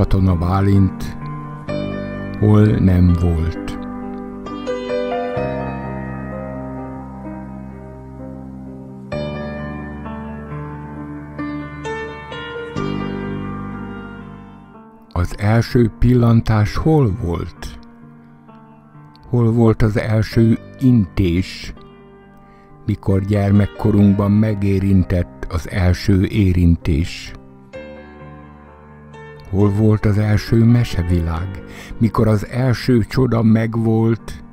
Katona Bálint hol nem volt. Az első pillantás hol volt? Hol volt az első intés, mikor gyermekkorunkban megérintett az első érintés? Hol volt az első mesevilág, mikor az első csoda megvolt,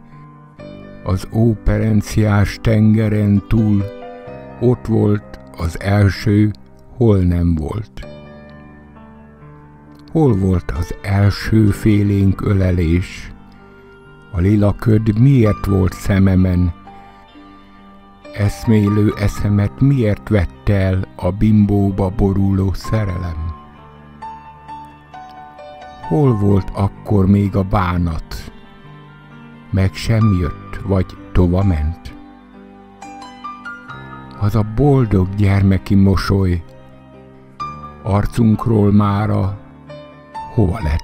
az óperenciás tengeren túl, ott volt az első, hol nem volt. Hol volt az első félénk ölelés? A lila köd miért volt szememen? Eszmélő eszemet miért vette el a bimbóba boruló szerelem? Hol volt akkor még a bánat? Meg sem jött, vagy tova ment? Az a boldog gyermeki mosoly arcunkról mára 我来